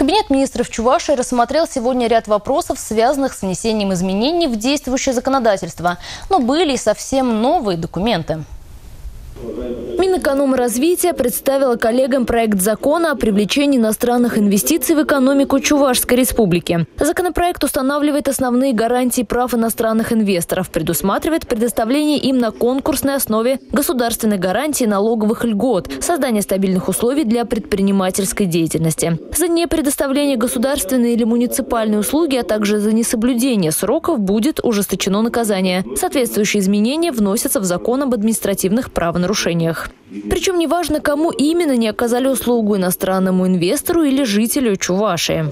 Кабинет министров Чувашии рассмотрел сегодня ряд вопросов, связанных с внесением изменений в действующее законодательство. Но были и совсем новые документы. Минэкономразвития представила коллегам проект закона о привлечении иностранных инвестиций в экономику Чувашской республики. Законопроект устанавливает основные гарантии прав иностранных инвесторов, предусматривает предоставление им на конкурсной основе государственной гарантии налоговых льгот, создание стабильных условий для предпринимательской деятельности. За непредоставление государственной или муниципальной услуги, а также за несоблюдение сроков будет ужесточено наказание. Соответствующие изменения вносятся в закон об административных правонарушениях. Причем неважно, кому именно не оказали услугу иностранному инвестору или жителю Чувашии.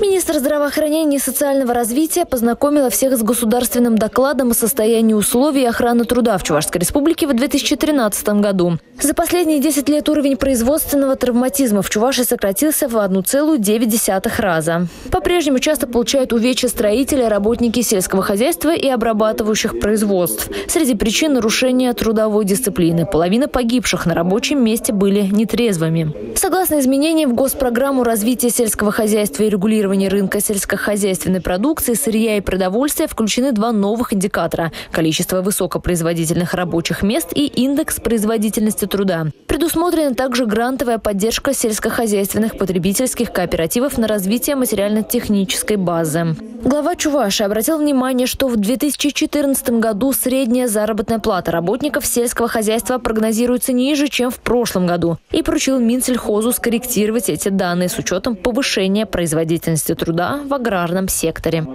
Министр здравоохранения и социального развития познакомила всех с государственным докладом о состоянии условий охраны труда в Чувашской республике в 2013 году. За последние 10 лет уровень производственного травматизма в Чувашии сократился в 1,9 раза. По-прежнему часто получают увечья строители, работники сельского хозяйства и обрабатывающих производств. Среди причин нарушения трудовой дисциплины. Половина погибших на рабочем месте были нетрезвыми. Согласно изменениям в госпрограмму развития сельского хозяйства и регулирования рынка сельскохозяйственной продукции, сырья и продовольствия включены два новых индикатора – количество высокопроизводительных рабочих мест и индекс производительности труда. Предусмотрена также грантовая поддержка сельскохозяйственных потребительских кооперативов на развитие материально-технической базы. Глава Чуваши обратил внимание, что в 2014 году средняя заработная плата работников сельского хозяйства прогнозируется ниже, чем в прошлом году, и поручил Минсельхозу скорректировать эти данные с учетом повышения производительности труда в аграрном секторе.